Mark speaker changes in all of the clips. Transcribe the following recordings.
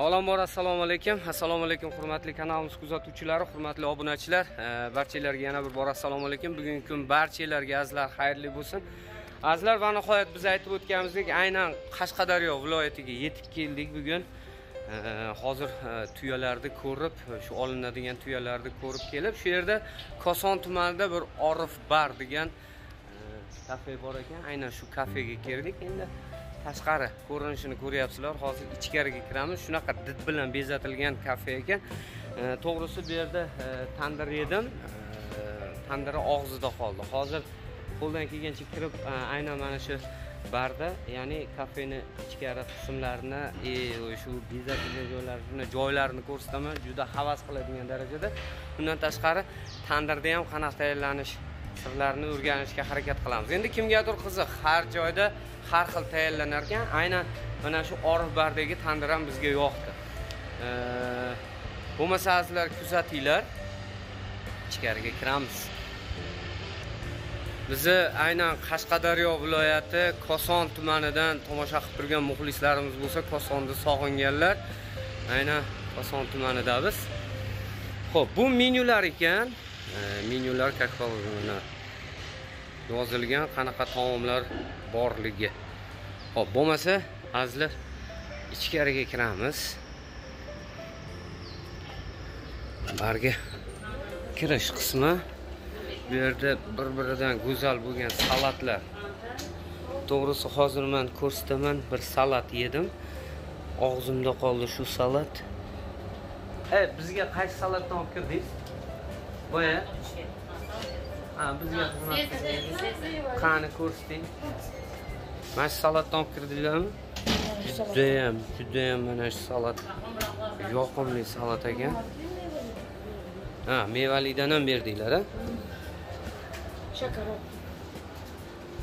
Speaker 1: avvalambor assalomu alaykum. Assalomu alaykum hurmatli kanalimiz kuzatuvchilari hurmatli obunachilar. Eh, barchalarga yana bir bor assalomu alaykum. Bugungi kun barchalarga azizlar xayrli bo'lsin. Azizlar va nihoyat biz aytib o'tganimizdek aynan qashqadaryo viloyatiga yetib keldik bugun. Eh, hozir eh, tuyalarni ko'rib shu olinadigan tuyalarni ko'rib kelib shu yerda koson tumanida bir orif bar degan kafe bor ekan. Aynan shu kafega keldik. Endi tashqari ko'rinishini ko'ryapsizlar. Hozir ichkariga kiramiz. Shunaqa did bilan bezatilgan kafe ekan to'g'risi bu yerda e, tandir yedim. Tandiri og'zida qoldi. Hozir qo'ldan kelgancha kirib e, aynan mana shu barda ya'ni kafeni ichkari qismlarini e, shu bezatilgan joylarini joylarini ko'rsataman. Juda havas qiladigan darajada. Undan tashqari tandirda ham qanaqa tayyorlanish sirlarini o'rganishga harakat qilamiz. Endi kimgadir qiziq har joyda har xil tayyorlanar ekan aynan mana shu orif bardagi tandir ham bizga yoqdi. Bo'lmasa sizlar kuzatinglar. Ichkariga kiramiz. Bizni aynan qashqadaryo viloyati koson tumanidan tomosha qilib turgan muxlislarimiz bo'lsa kosonni sog'inganlar. Aynan koson tumanidamiz. Ho'p bu menyular ekan. Menyular как положено yozilgan qanaqa taomlar borligi. Ho'p bo'lmasa azizlar ichkariga kiramiz. Barga kirish qismi. Bu yerda bir biridan go'zal bo'lgan salatlar. To'g'risi hozir man ko'rsataman bir salat yedim. Og'zimda qoldi shu salat. E bizga qaysi salatdan olib kirdingiz? Boya? Ha bizga xizmat qildingiz. qani ko'rsating mana shu salatdan olib kirdinglarmi judayam judayam mana shu salat yoqimli salat ekan ha mevalidan ham berdinglar a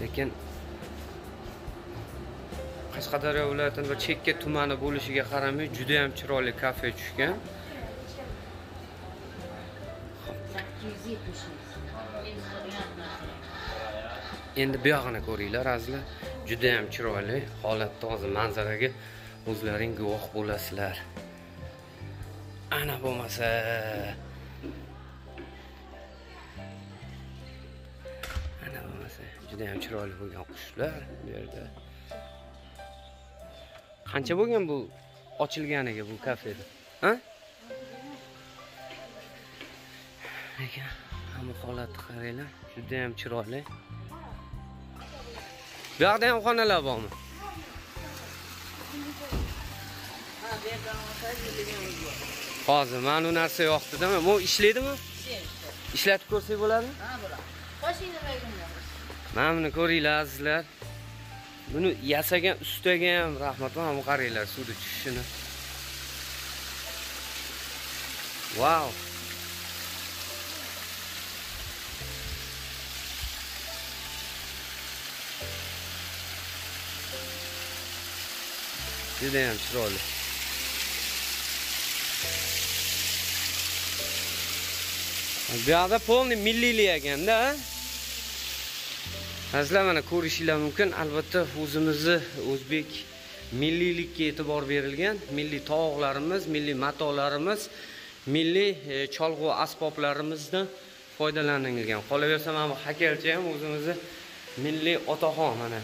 Speaker 1: lekin qashqadaryo viloyatini bir chekka tumani bo'lishiga qaramay juda yam chiroyli kafe tushgan endi bu yog'ini ko'ringlar azizlar. Juda ham chiroyli holatda hozir manzaraga o'zlaring guvoh bo'lasizlar. Ana bo'lmasa. Ana bo'lmasa. Juda ham chiroyli bo'lgan qushlar bu yerda. Qancha bo'lgan bu ochilganiga bu kafeda? Ha? Lekin hamma holatni qaranglar. Juda ham chiroyli. Bu yoqda ham xonalar bormi hozir mana bu narsa yoqdida bu ishlaydimi ishlatib ko'rsak bo'ladimi ha bo'ladi qo'shingni mana buni ko'ringlar azizlar buni yasagan ustaga ham rahmat mana bu qaranglar suvni tushishini vau judayam er chiroyli bu yoqda полный milliylik ekanda azizlar mana ko'rishinglar mumkin. Albatta o'zimizni o'zbek milliylikka e'tibor berilgan milliy tovoqlarimiz milliy matolarimiz milliy e, cholg'u asboblarimizdan foydalanilgan. Qolaversa mana bu hakalcha ham o'zimizni milliy otaxon mana.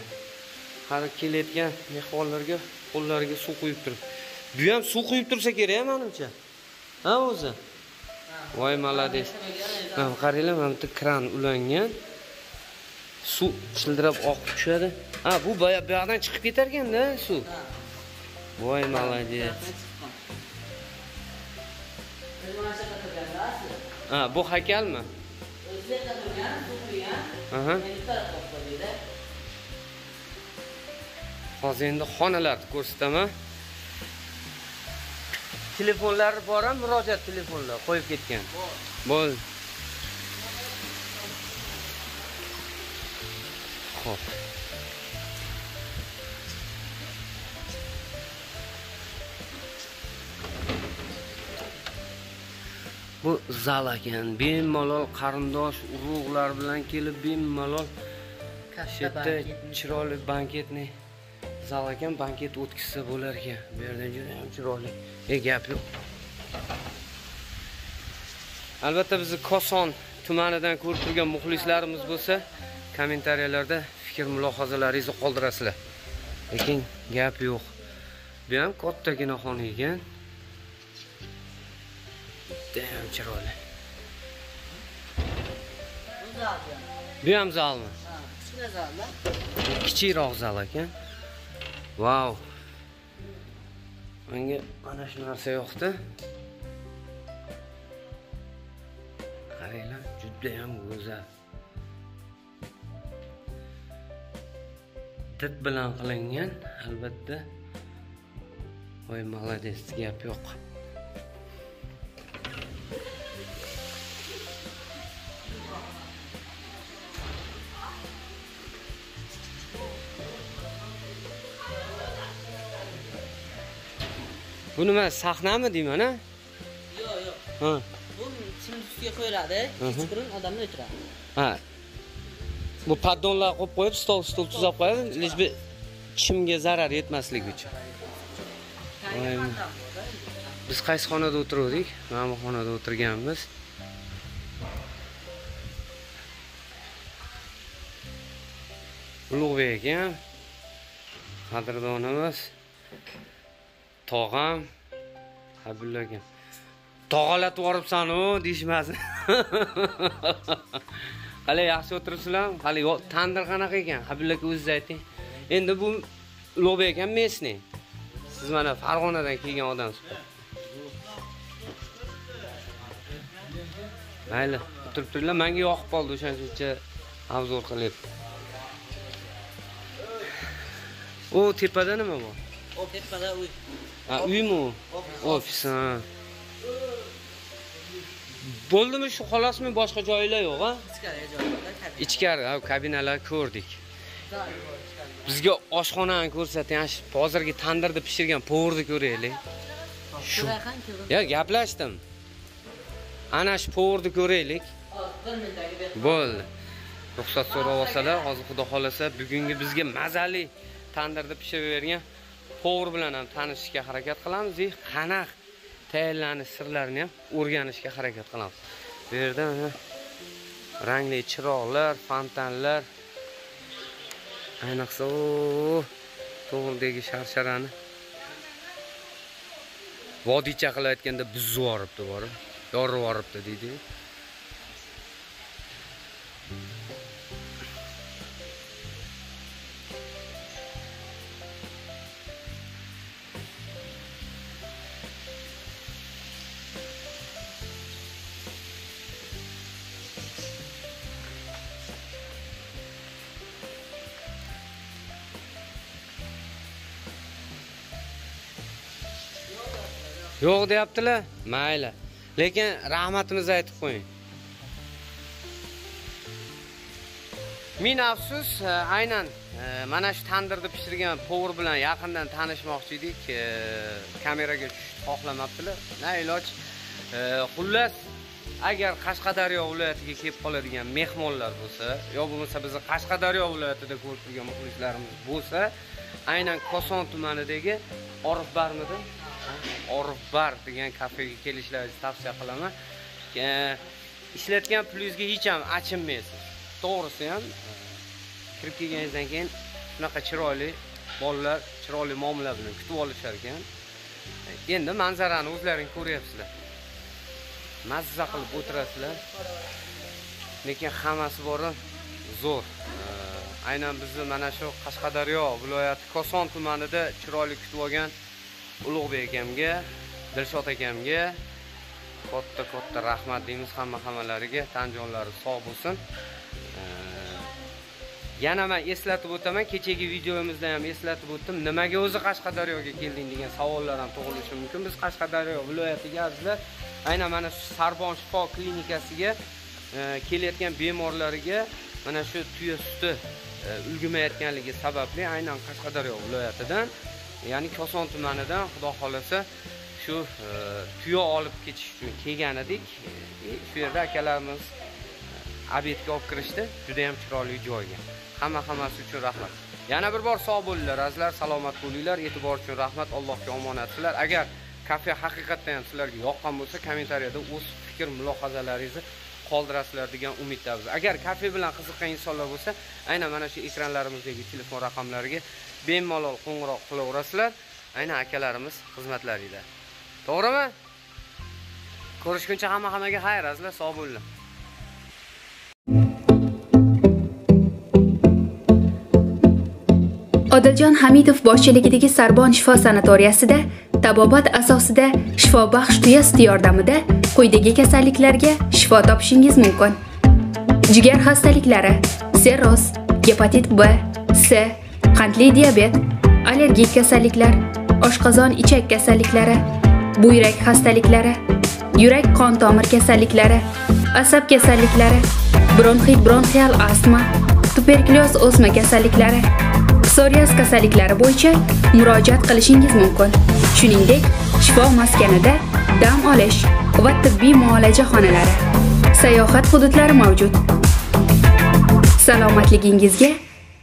Speaker 1: Hali kelayotgan mehmonlarga qo'llariga suv quyib turib bu ham suv quyib tursa kerak manimcha? Ha o'zi? Voy молодец mana bu qaranglar mana yerda kran ulangan. Suv shildirab oqib tushadi. Ha bu boya bu yoqdan chiqib ketar ekanda suv. Voy молодец ha bu haykalmi aha hozir endi xonalarni ko'rsataman telefonlari bor murojaat telefonlar qo'yib ketgan. Bo'ldi ho'p bu zal ekan bemalol qarindosh urug'lar bilan kelib bemalol shu yerda chiroyli banketniy zal ekan banket o'tkazsa bo'lar ekan bu yerdan juda ham chiroyli. E gap yo'q. Albatta bizni koson tumanidan ko'rib turgan muxlislarimiz bo'lsa kommentariyalarda fikr mulohazalaringizni qoldirasizlar. Lekin gap yo'q. Bu ham kattagina xona ekan. Judayam chiroyli. Bu ham zalmi? Kichikroq zal ekan vau. Menga mana shu narsa yoqdi? Qaranglar judayam go'zal. Did bilan qilingan albatta. Voy молодец gap yo'q. Bu nima sahnami deyman a
Speaker 2: yo'q yo'q.
Speaker 1: Ha.
Speaker 2: Bu chimni ustiga qo'yiladi kechqurun odamlar o'tiradi.
Speaker 1: Ha. Bu poddonlar qo'yib qo'yib stol stol tuzab qo'yadi lишь бы chimga zarar yetmasligi uchun. Biz qaysi xonada o'tiruvdik? Mana bu xonada o'tirganmiz. Ulug'bek akam qadrdonimiz tog'am habibulla aka. Tog'alatib yuboribsanu deyishmasin qalay yaxshi o'tiribsizlarmi hali tandir qanaqa ekan? Habibulla aka o'zingiz ayting. Endi bu ulug'bek aka местный siz mana farg'onadan kelgan odamsiz. Mayli o'tirib turinglar manga yoqib qoldi o'shaning uchuncha obzor qilyapti. U tepada nima bor?
Speaker 2: O tepada uy.
Speaker 1: Ha uymi u ofis. Ha. Bo'ldimi shu xolosmi boshqa joylar yo'q a ichkari ha, kabinalar ko'rdik. Bizga oshxonani ko'rsating ana shu hozirgi tandirda pishirgan povurni ko'raylik. Shu. Ya gaplashdim. Ana shu povurni ko'raylik. Bo'ldi. Ruxsat so'rab olsalar hozir xudo xohlasa bugungi bizga mazali tandirda pishirib bergan povur bilan ham tanishishga harakat qilamiz. И qanaq tayyorlanish sirlarini ham o'rganishga harakat qilamiz. Bu yerda mana rangli chiroqlar fontanlar. Ayniqsa o to'g'ridagi sharsharani vodiycha qilayotganda buzib yuboribdi borib. Yorib yuboribdi deydi. Yo'q deyaptilar. Mayli. Lekin rahmatimizni aytib qo'ying. Ming afsus e, aynan e, mana shu tandirda pishirgan povur bilan yaqindan tanishmoqchi edik. E, kameraga tushishni xohlamabdilar na iloj xullas agar qashqadaryo viloyatiga kelib qoladigan mehmonlar bo'lsa yo bo'lmasa bizni qashqadaryo viloyatida ko'rib turgan muxlislarimiz bo'lsa aynan koson tumanidagi Orbar degan kafega kelishlaringizni tavsiya qilaman. Ishlatgan pulingizga hech ham achinmaysiz. To'g'risi ham kirib kelganingizdan keyin shunaqa chiroyli bolalar chiroyli muomala bilan kutib olishar ekan. Endi manzarani o'zlaring ko'ryapsizlar. Mazza qilib o'tirasizlar. Lekin hammasi bori zo'r. Aynan bizni mana shu qashqadaryo viloyati koson tumanida chiroyli kutib olgan ulug'bek akamga dilshod akamga katta katta rahmat deymiz hamma hammalariga. Tan jonlari sog' bo'lsin. Yana man eslatib o'taman kechagi videomizda ham eslatib o'tdim. Nimaga o'zi qashqadaryoga kelding degan savollar ham tug'ilishi mumkin. Biz qashqadaryo viloyatiga azizlar aynan mana shu sarbon shifo klinikasiga e, kelayotgan bemorlariga mana shu tuya suti e, ulgurmayotganligi sababli aynan qashqadaryo viloyatidan ya'ni koson tumanidan xudo xohlasa shu e, tuya olib ketish uchun kelgan edik. E, shu yerda akalarimiz e, obedga olib kirishdi. Juda ham chiroyli joyga. Hamma hammasi uchun rahmat. Yana bir bor sog' bo'linglar, azizlar, salomat bo'linglar. E'tibor uchun rahmat, Allohga omonatsizlar. Agar kafe haqiqatdan ham sizlarga yoqqan bo'lsa, kommentariyada o'z fikr mulohazalaringizni qoldirasizlar degan umiddamiz. Agar kafe bilan qiziqqan insonlar bo'lsa, aynan mana shu ekranlarimizdagi telefon raqamlariga bemalol qo'ng'iroq qilaverasizlar. Aynan akalarimiz xizmatlarida. To'g'rimi? Ko'rishguncha hamma hammaga xayr, azizlar, sog' bo'linglar.
Speaker 3: Odiljon Hamidov boshchiligidagi Sarbon shifo sanatoriyasida tabobat asosida shifobaxsh tuya suti yordamida quyidagi kasalliklarga shifo topishingiz mumkin. Jigar xastaliklari, sirroz, gepatit B, C, qandli diabet, allergik kasalliklar, oshqozon ichak kasalliklari, buyrak xastaliklari, yurak qon tomir kasalliklari, asab kasalliklari, bronxit bronxial astma, tuberkulyoz o'sma kasalliklari, psoriaz kasalliklari bo'yicha murojaat qilishingiz mumkin. Shuningdek, shifo maskanida dam olish va tibbiy muolaja xonalari, sayohat hududlari mavjud. Salomatligingizga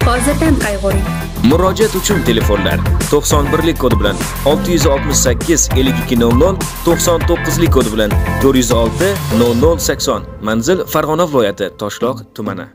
Speaker 3: hozirdan qayg'uring.
Speaker 4: Murojaat uchun telefonlar 91 lik kodi bilan 668 5200 99 lik kodi bilan 406 0080 manzil Farg'ona viloyati Toshloq tumani